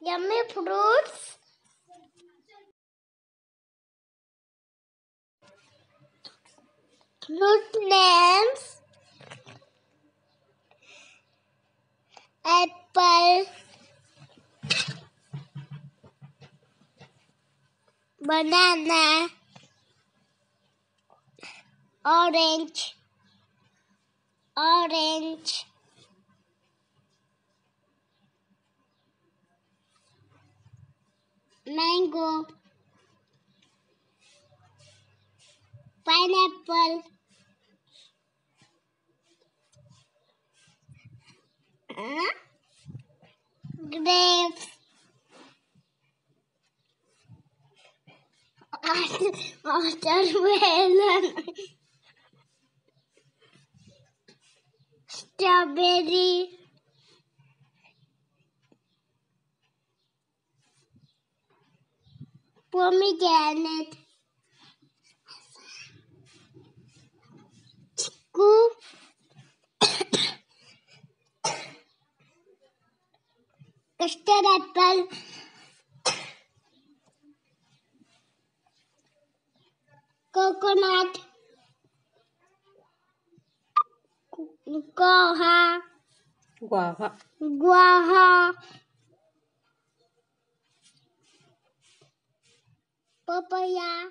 Yummy fruits. Fruit names. Apple. Banana. Orange. Orange. Mango pineapple grapes watermelon strawberry pomegranate, chiku, custard apple, coconut, guava, guava, guava. 爸爸呀